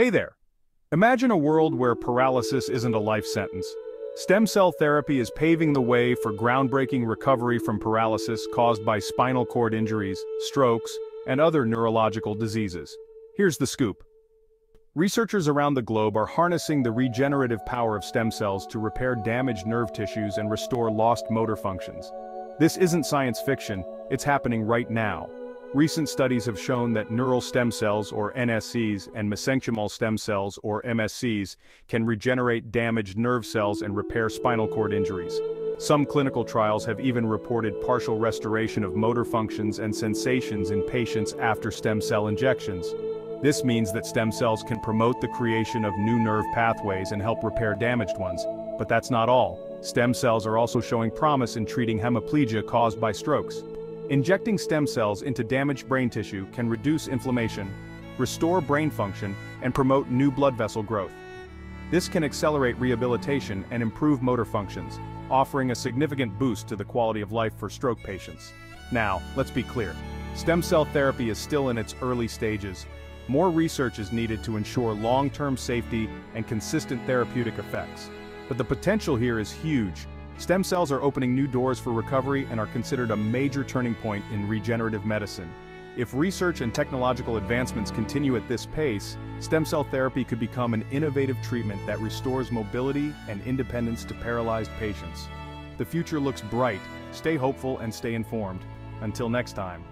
Hey there! Imagine a world where paralysis isn't a life sentence. Stem cell therapy is paving the way for groundbreaking recovery from paralysis caused by spinal cord injuries, strokes, and other neurological diseases. Here's the scoop. Researchers around the globe are harnessing the regenerative power of stem cells to repair damaged nerve tissues and restore lost motor functions. This isn't science fiction, it's happening right now. Recent studies have shown that neural stem cells or NSCs and mesenchymal stem cells or MSCs can regenerate damaged nerve cells and repair spinal cord injuries. Some clinical trials have even reported partial restoration of motor functions and sensations in patients after stem cell injections. This means that stem cells can promote the creation of new nerve pathways and help repair damaged ones. But that's not all. Stem cells are also showing promise in treating hemiplegia caused by strokes. Injecting stem cells into damaged brain tissue can reduce inflammation, restore brain function, and promote new blood vessel growth. This can accelerate rehabilitation and improve motor functions, offering a significant boost to the quality of life for stroke patients. Now, let's be clear. Stem cell therapy is still in its early stages. More research is needed to ensure long-term safety and consistent therapeutic effects. But the potential here is huge, Stem cells are opening new doors for recovery and are considered a major turning point in regenerative medicine. If research and technological advancements continue at this pace, stem cell therapy could become an innovative treatment that restores mobility and independence to paralyzed patients. The future looks bright, stay hopeful and stay informed. Until next time.